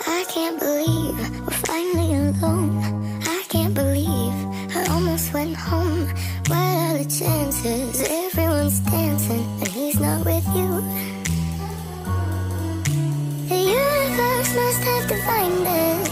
I can't believe we're finally alone. I can't believe I almost went home. What are the chances? Everyone's dancing and he's not with you. The universe must have defined this.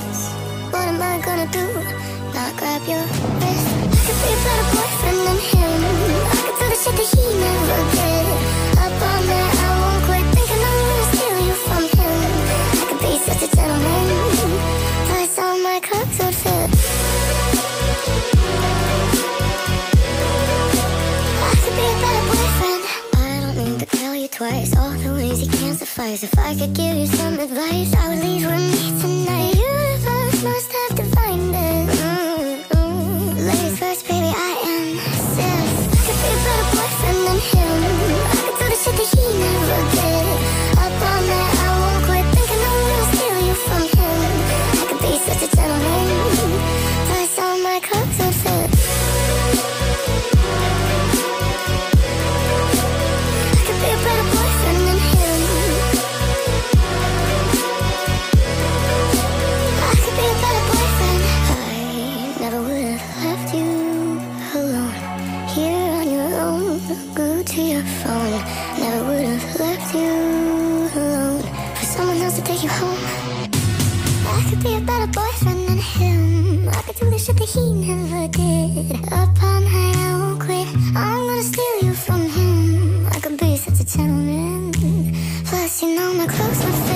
Twice all the ways you can't suffice. If I could give you some advice, I would leave glued to your phone. Never would have left you alone for someone else to take you home. I could be a better boyfriend than him. I could do the shit that he never did. Up all night, I won't quit. I'm gonna steal you from him. I could be such a gentleman. Plus, you know my clothes.